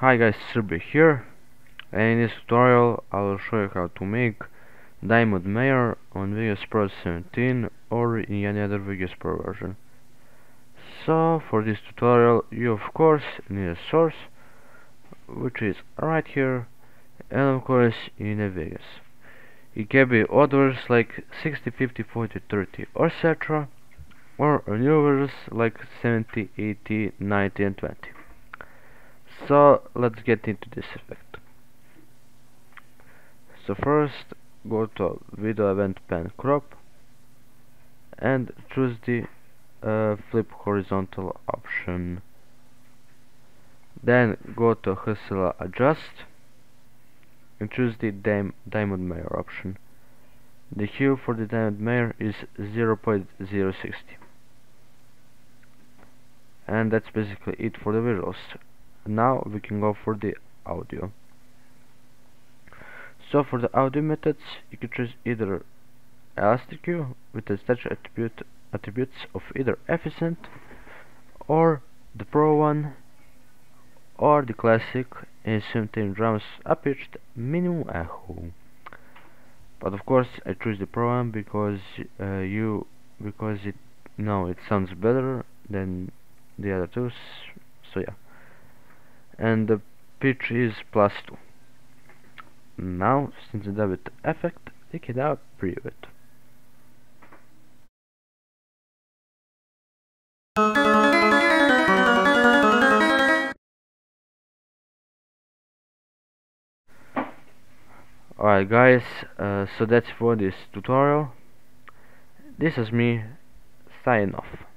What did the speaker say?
Hi guys, Serbi here and in this tutorial I will show you how to make Diamond Major on Vegas Pro 17 or in any other Vegas Pro version. So for this tutorial you of course need a source which is right here and of course in a Vegas. It can be others like 60, 50, 40, 30 or etc or new like 70, 80, 90 and 20 so let's get into this effect. So first go to video event pan crop and choose the uh, flip horizontal option. Then go to HSL adjust and choose the dim diamond major option. The hue for the diamond major is 0.060 and that's basically it for the visuals now we can go for the audio. So for the audio methods you can choose either élastique with the stature attribute attributes of either efficient or the pro one or the classic and something drums uppitched minimum echo but of course I choose the pro one because uh, you because it no it sounds better than the other two so yeah and the pitch is plus 2 now since the debit effect take it out preview it Alright guys, uh, so that's for this tutorial. This is me signing off.